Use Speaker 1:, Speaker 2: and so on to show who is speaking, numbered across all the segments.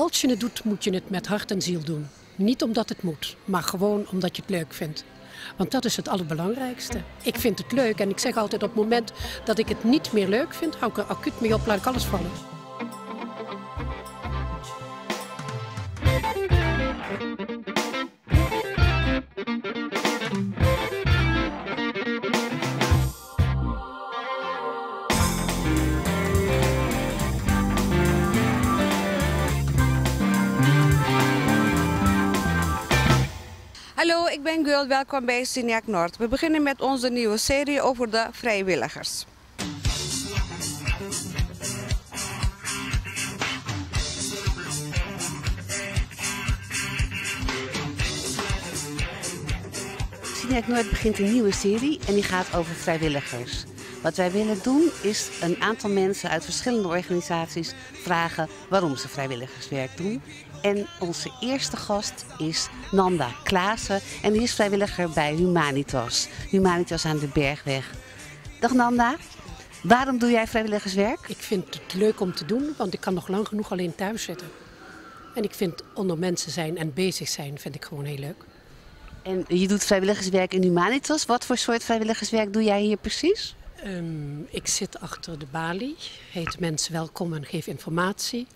Speaker 1: als je het doet, moet je het met hart en ziel doen. Niet omdat het moet, maar gewoon omdat je het leuk vindt. Want dat is het allerbelangrijkste. Ik vind het leuk en ik zeg altijd op het moment dat ik het niet meer leuk vind, hou ik er acuut mee op, laat ik alles vallen.
Speaker 2: Hallo, ik ben Gul. Welkom bij Signac Noord. We beginnen met onze nieuwe serie over de vrijwilligers.
Speaker 3: Signac Noord begint een nieuwe serie en die gaat over vrijwilligers. Wat wij willen doen is een aantal mensen uit verschillende organisaties vragen waarom ze vrijwilligerswerk doen. En onze eerste gast is Nanda Klaassen en die is vrijwilliger bij Humanitas. Humanitas aan de Bergweg. Dag Nanda, waarom doe jij vrijwilligerswerk?
Speaker 1: Ik vind het leuk om te doen, want ik kan nog lang genoeg alleen thuis zitten. En ik vind onder mensen zijn en bezig zijn, vind ik gewoon heel leuk.
Speaker 3: En je doet vrijwilligerswerk in Humanitas. Wat voor soort vrijwilligerswerk doe jij hier precies?
Speaker 1: Ehm, ik zit achter de balie, heet mensen welkom en geef informatie.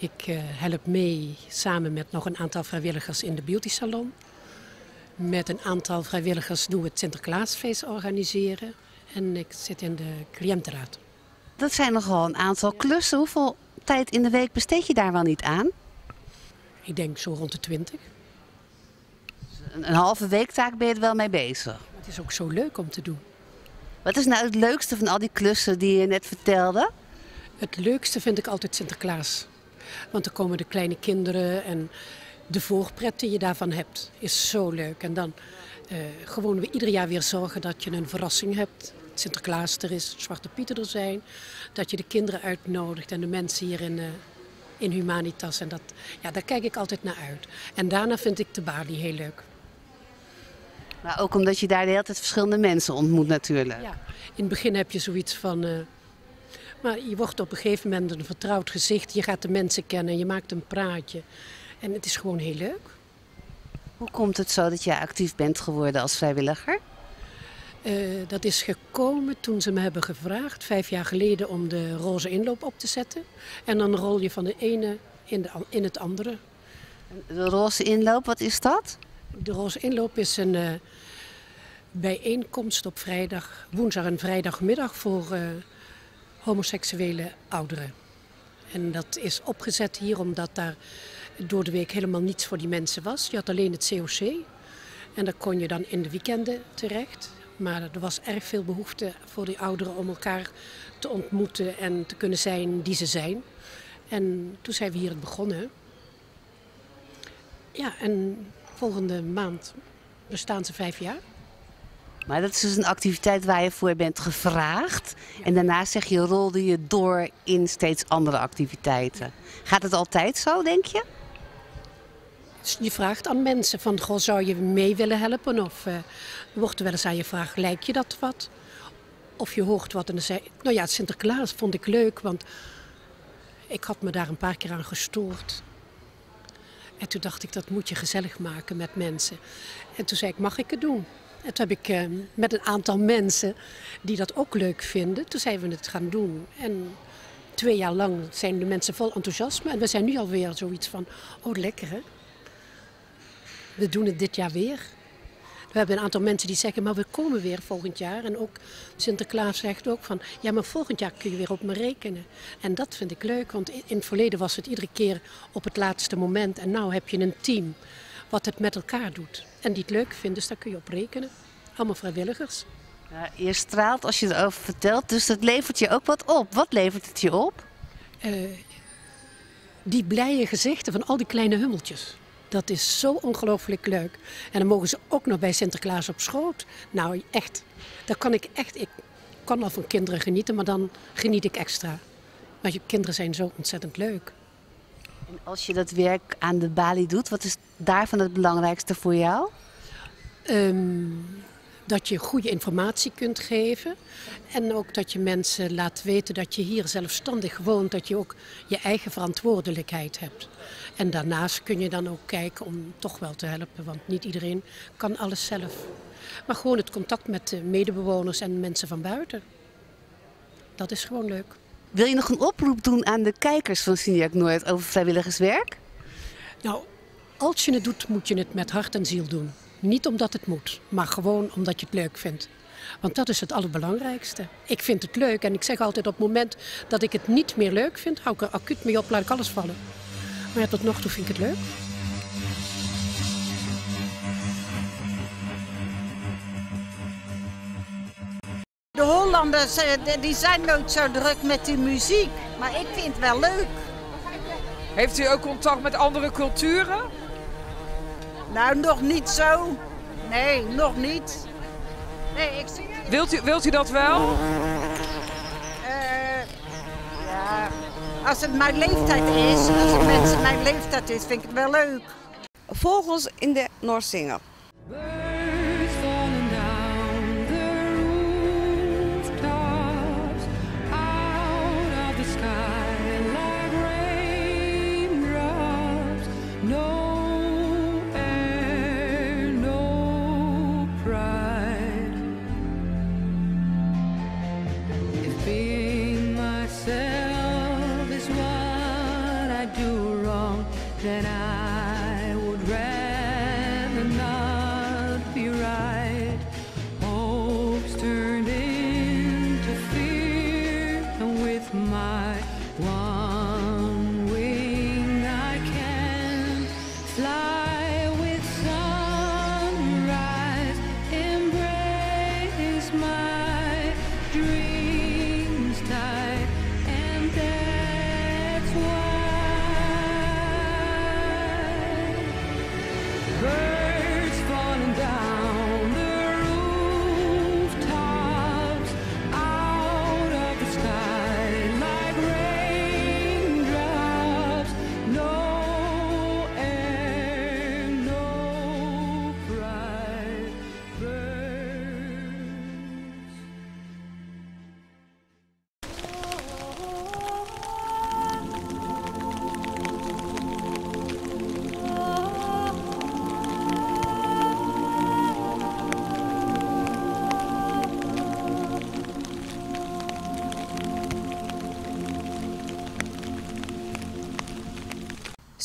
Speaker 1: Ik eh, help mee samen met nog een aantal vrijwilligers in de beauty salon. Met een aantal vrijwilligers doen we het Sinterklaasfeest organiseren. En ik zit in de cliëntenraad.
Speaker 3: Dat zijn nogal een aantal klussen. Hoeveel tijd in de week besteed je daar wel niet aan?
Speaker 1: Ik denk zo rond de 20.
Speaker 3: Een, een halve weektaak ben je er wel mee bezig.
Speaker 1: Het is ook zo leuk om te doen.
Speaker 3: Wat is nou het leukste van al die klussen die je net vertelde?
Speaker 1: Het leukste vind ik altijd Sinterklaas. Want dan komen de kleine kinderen en de voorpret die je daarvan hebt, is zo leuk. En dan uh, gewoon weer ieder jaar weer zorgen dat je een verrassing hebt. Sinterklaas er is, Zwarte Pieter er zijn. Dat je de kinderen uitnodigt en de mensen hier in, uh, in Humanitas. En dat, ja, daar kijk ik altijd naar uit. En daarna vind ik de Bali heel leuk.
Speaker 3: Maar ook omdat je daar de hele tijd verschillende mensen ontmoet natuurlijk.
Speaker 1: Ja, in het begin heb je zoiets van... Uh, maar je wordt op een gegeven moment een vertrouwd gezicht. Je gaat de mensen kennen, je maakt een praatje. En het is gewoon heel leuk.
Speaker 3: Hoe komt het zo dat jij actief bent geworden als vrijwilliger?
Speaker 1: Uh, dat is gekomen toen ze me hebben gevraagd, vijf jaar geleden, om de roze inloop op te zetten. En dan rol je van de ene in, de, in het andere.
Speaker 3: De roze inloop, wat is dat?
Speaker 1: De roze inloop is een uh, bijeenkomst op vrijdag, woensdag en vrijdagmiddag voor uh, homoseksuele ouderen. En dat is opgezet hier omdat daar door de week helemaal niets voor die mensen was. Je had alleen het COC en daar kon je dan in de weekenden terecht. Maar er was erg veel behoefte voor die ouderen om elkaar te ontmoeten en te kunnen zijn die ze zijn. En toen zijn we hier begonnen. Ja, en volgende maand bestaan ze vijf jaar.
Speaker 3: Maar dat is dus een activiteit waar je voor bent gevraagd. En daarna zeg je, rolde je door in steeds andere activiteiten. Gaat het altijd zo, denk je?
Speaker 1: Je vraagt aan mensen van, goh, zou je mee willen helpen? Of uh, wordt er wel eens aan je vraag, lijkt je dat wat? Of je hoort wat en dan zei nou ja, Sinterklaas vond ik leuk, want ik had me daar een paar keer aan gestoord. En toen dacht ik, dat moet je gezellig maken met mensen. En toen zei ik, mag ik het doen? Toen heb ik eh, met een aantal mensen die dat ook leuk vinden, toen zijn we het gaan doen. En twee jaar lang zijn de mensen vol enthousiasme. En we zijn nu alweer zoiets van, oh lekker hè. We doen het dit jaar weer. We hebben een aantal mensen die zeggen, maar we komen weer volgend jaar. En ook Sinterklaas zegt ook van, ja, maar volgend jaar kun je weer op me rekenen. En dat vind ik leuk, want in het verleden was het iedere keer op het laatste moment. En nu heb je een team wat het met elkaar doet. En die het leuk vindt, dus daar kun je op rekenen. Allemaal vrijwilligers.
Speaker 3: Ja, je straalt als je erover vertelt, dus dat levert je ook wat op. Wat levert het je op?
Speaker 1: Uh, die blije gezichten van al die kleine hummeltjes. Dat is zo ongelooflijk leuk. En dan mogen ze ook nog bij Sinterklaas op schoot. Nou, echt. Daar kan ik echt. Ik kan al van kinderen genieten, maar dan geniet ik extra. Want je kinderen zijn zo ontzettend leuk.
Speaker 3: En als je dat werk aan de balie doet, wat is daarvan het belangrijkste voor jou?
Speaker 1: Um, dat je goede informatie kunt geven. En ook dat je mensen laat weten dat je hier zelfstandig woont. Dat je ook je eigen verantwoordelijkheid hebt. En daarnaast kun je dan ook kijken om toch wel te helpen, want niet iedereen kan alles zelf. Maar gewoon het contact met de medebewoners en mensen van buiten. Dat is gewoon leuk.
Speaker 3: Wil je nog een oproep doen aan de kijkers van Cineac Noord over vrijwilligerswerk?
Speaker 1: Nou, als je het doet, moet je het met hart en ziel doen. Niet omdat het moet, maar gewoon omdat je het leuk vindt. Want dat is het allerbelangrijkste. Ik vind het leuk en ik zeg altijd op het moment dat ik het niet meer leuk vind, hou ik er acuut mee op, laat ik alles vallen. Maar ja, tot nog toe vind ik het leuk.
Speaker 4: De Hollanders eh, die zijn nooit zo druk met die muziek. Maar ik vind het wel leuk.
Speaker 5: Heeft u ook contact met andere culturen?
Speaker 4: Nou, nog niet zo. Nee, nog niet. Nee, ik zie het.
Speaker 5: Wilt u, wilt u dat wel?
Speaker 4: eh, ja, als het mijn leeftijd is, als het mensen mijn leeftijd is, vind ik het wel leuk.
Speaker 2: Vogels in de Noordzingen.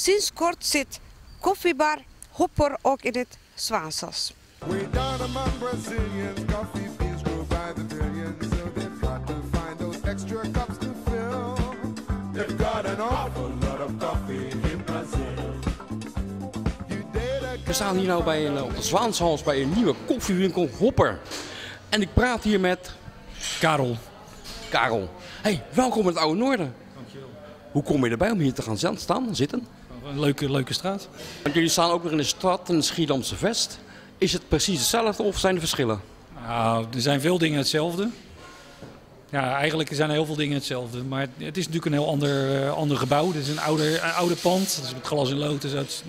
Speaker 2: Sinds kort zit koffiebar Hopper ook in het Zwaansas.
Speaker 6: Way down among Brazilians, coffee beans grow by the billions, so they've got to find those extra cups to fill. They've got an awful lot of coffee in Brazil. You dare
Speaker 7: We staan hier nou bij een, eh, op de Zwaanshals bij een nieuwe koffiewinkel Hopper. En ik praat hier met
Speaker 8: Karel.
Speaker 7: Karel. Hey, welkom in het Oude Noorden. Dankjewel. Hoe kom je erbij om hier te gaan staan, zitten?
Speaker 8: Een leuke, leuke straat.
Speaker 7: Want jullie staan ook weer in de stad, in de Schiedamse Vest. Is het precies hetzelfde of zijn er verschillen?
Speaker 8: Nou, er zijn veel dingen hetzelfde. Ja, eigenlijk zijn er heel veel dingen hetzelfde. Maar het is natuurlijk een heel ander, eh, ander gebouw. Het is een ouder, een oude pand. Het is met glas en lood. Dus het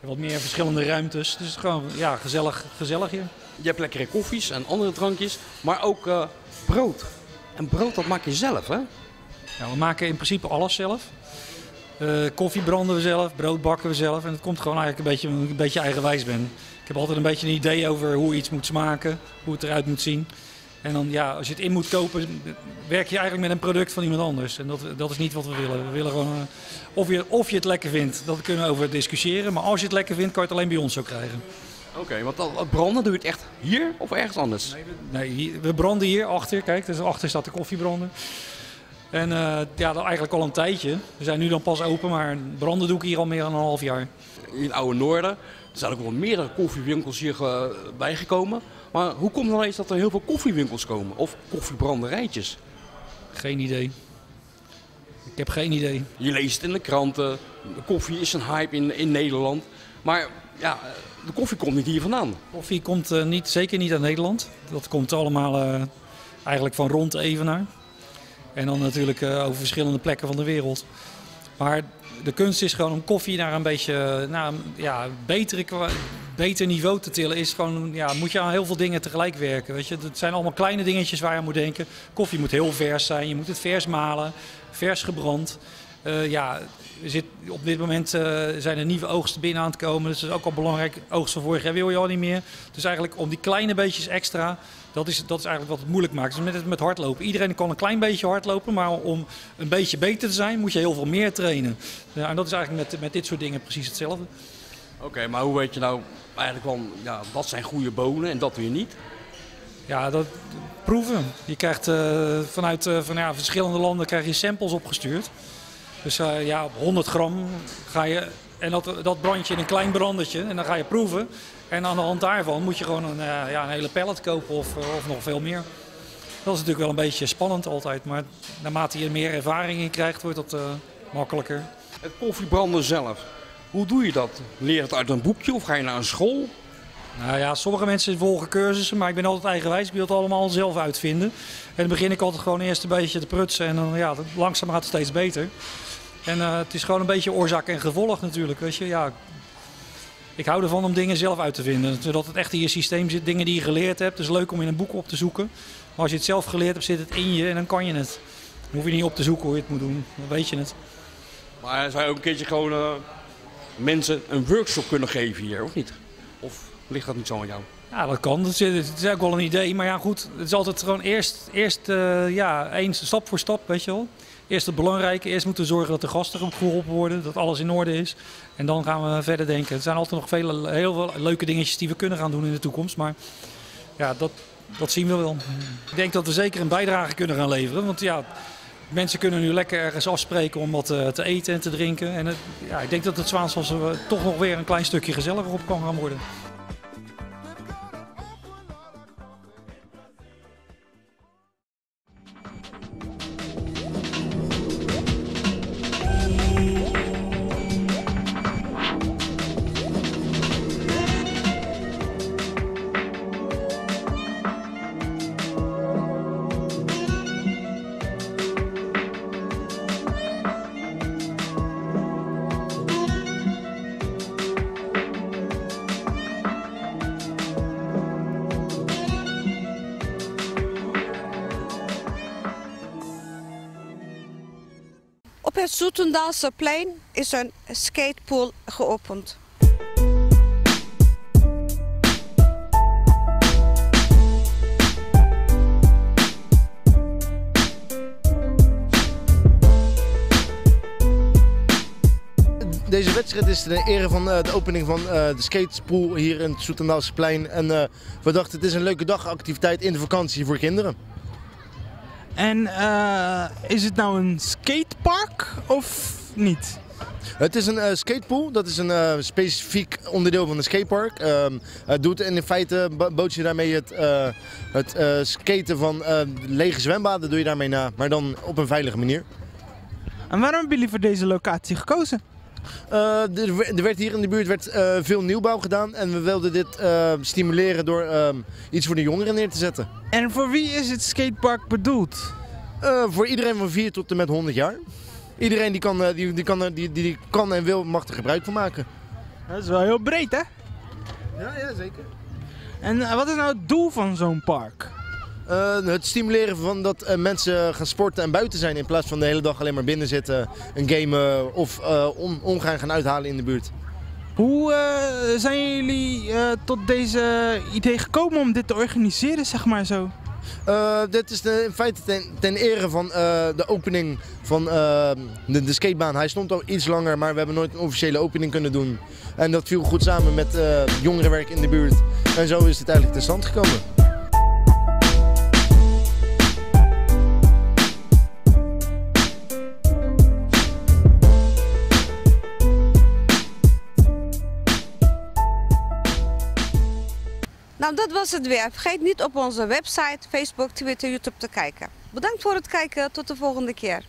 Speaker 8: wat meer verschillende ruimtes. Dus het is gewoon ja, gezellig, gezellig hier.
Speaker 7: Je hebt lekkere koffies en andere drankjes, maar ook eh, brood. En brood dat maak je zelf, hè?
Speaker 8: Ja, we maken in principe alles zelf. Eh, koffie branden we zelf, brood bakken we zelf. En het komt gewoon eigenlijk een beetje, een beetje eigenwijs ben. Ik heb altijd een beetje een idee over hoe iets moet smaken, hoe het eruit moet zien. En dan ja, als je het in moet kopen, werk je eigenlijk met een product van iemand anders. En dat, dat is niet wat we willen. We willen gewoon, eh, of, je, of je het lekker vindt, dat kunnen we over discussiëren. Maar als je het lekker vindt, kan je het alleen bij ons zo krijgen.
Speaker 7: Oké, want dat, branden doe je het echt hier of ergens anders?
Speaker 8: Nee, hier- we branden hier achter. Kijk, dus achter staat de koffiebrander. En eh, ja, eigenlijk al een tijdje. We zijn nu dan pas open, maar branden doe ik hier al meer dan een half jaar.
Speaker 7: In Oude Noorden. Er zijn ook wel meerdere koffiewinkels hier bijgekomen. Maar hoe komt het dan eens dat er heel veel koffiewinkels komen? Of koffiebranderijtjes?
Speaker 8: Geen idee. Ik heb geen idee.
Speaker 7: Je leest het in de kranten. De koffie is een hype in, in Nederland. Maar ja, de koffie komt niet hier vandaan.
Speaker 8: Koffie komt eh, niet, zeker niet uit Nederland. Dat komt allemaal eh, eigenlijk van rond Evenaar. En dan natuurlijk eh, over verschillende plekken van de wereld. Maar de kunst is gewoon om koffie naar een beetje naar ja, beter niveau te tillen. Is gewoon, ja, moet je aan heel veel dingen tegelijk werken. Weet je? Het zijn allemaal kleine dingetjes waar je aan moet denken. Koffie moet heel vers zijn. Je moet het vers malen, vers gebrand. Eh, ja, zit, op dit moment eh, zijn er nieuwe oogsten binnen aan het komen. Dus dat is ook al belangrijk. Oogst van vorig jaar wil je al niet meer. Dus eigenlijk om die kleine beetjes extra, dat is, dat is eigenlijk wat het moeilijk maakt. Dus met, met hardlopen. Iedereen kan een klein beetje hardlopen, maar om een beetje beter te zijn moet je heel veel meer trainen. Ja, en dat is eigenlijk met, met dit soort dingen precies hetzelfde.
Speaker 7: Oké, maar hoe weet je nou eigenlijk van, ja, dat zijn goede bonen en dat weer niet?
Speaker 8: Ja, dat proeven. Je krijgt eh, vanuit eh, van, ja, verschillende landen krijg je samples opgestuurd. Dus eh, ja, op 100 gram ga je. En dat, dat brand je in een klein brandertje. En dan ga je proeven. En aan de hand daarvan moet je gewoon een, eh, ja, een hele pallet kopen of, eh, of nog veel meer. Dat is natuurlijk wel een beetje spannend altijd. Maar naarmate je meer ervaring in krijgt, wordt dat eh, makkelijker.
Speaker 7: Het koffiebranden zelf, hoe doe je dat? Leer je het uit een boekje of ga je naar een school?
Speaker 8: Nou ja, sommige mensen volgen cursussen, maar ik ben altijd eigenwijs. Ik wil het allemaal zelf uitvinden. En dan begin ik altijd gewoon eerst een beetje te prutsen en dan ja, langzaam gaat het steeds beter. En eh, het is gewoon een beetje oorzaak en gevolg natuurlijk, weet je. Ja, ik hou ervan om dingen zelf uit te vinden. Zodat het echt in je systeem zit, dingen die je geleerd hebt. Het is leuk om in een boek op te zoeken. Maar als je het zelf geleerd hebt, zit het in je en dan kan je het. Dan hoef je niet op te zoeken hoe je het moet doen, dan weet je het.
Speaker 7: Maar zou je ook een keertje gewoon eh, mensen een workshop kunnen geven hier, of niet? Of ligt dat niet zo aan jou?
Speaker 8: Ja, dat kan. Dat is, het is ook wel een idee. Maar ja, goed. Het is altijd gewoon eerst, eerst eh, ja, eens stap voor stap, weet je wel. Eerst het belangrijke. Eerst moeten we zorgen dat de gasten geholpen worden. Dat alles in orde is. En dan gaan we verder denken. Er zijn altijd nog vele, heel veel leuke dingetjes die we kunnen gaan doen in de toekomst. Maar ja, dat, dat zien we wel. Ik denk dat we zeker een bijdrage kunnen gaan leveren. Want ja, mensen kunnen nu lekker ergens afspreken om wat eh, te eten en te drinken. En ja, ik denk dat het Zwaansbos er toch nog weer een klein stukje gezelliger op kan gaan worden.
Speaker 2: Zoetendaalse plein is een skatepool geopend.
Speaker 9: Deze wedstrijd is ten ere van eh, de opening van eh, de skatespool hier in het Soetendaalseplein. En eh, we dachten het is een leuke dagactiviteit in de vakantie voor kinderen.
Speaker 10: En eh, is het nou een skatepark of niet?
Speaker 9: Het is een eh, skatepool, dat is een eh, specifiek onderdeel van een skatepark. Ehm, het doet in feite, bo- bood je daarmee het, het skaten van lege zwembaden, doe je daarmee na, maar dan op een veilige manier.
Speaker 10: En waarom hebben jullie voor deze locatie gekozen?
Speaker 9: Eh, er, er werd hier in de buurt werd, eh, veel nieuwbouw gedaan en we wilden dit eh, stimuleren door ehm, iets voor de jongeren neer te zetten.
Speaker 10: En voor wie is het skatepark bedoeld?
Speaker 9: Voor iedereen van 4 tot en met 100 jaar. Iedereen die kan, die, die kan, die, die, kan en wil, mag er gebruik van maken.
Speaker 10: Dat is wel heel breed, hè?
Speaker 9: Ja, ja zeker.
Speaker 10: En wat is nou het doel van zo'n park?
Speaker 9: Eh, het stimuleren van dat eh, mensen gaan sporten en buiten zijn in plaats van de hele dag alleen maar binnen zitten en gamen of eh on, ongaan gaan uithalen in de buurt.
Speaker 10: Hoe zijn jullie tot deze idee gekomen om dit te organiseren, zeg maar zo?
Speaker 9: Dit is de, in feite ten, ten ere van de opening van de, de skatebaan. Hij stond al iets langer, maar we hebben nooit een officiële opening kunnen doen. En dat viel goed samen met jongerenwerk in de buurt. En zo is het eigenlijk tot stand gekomen.
Speaker 2: Nou, dat was het weer. Vergeet niet op onze website, Facebook, Twitter, YouTube te kijken. Bedankt voor het kijken. Tot de volgende keer.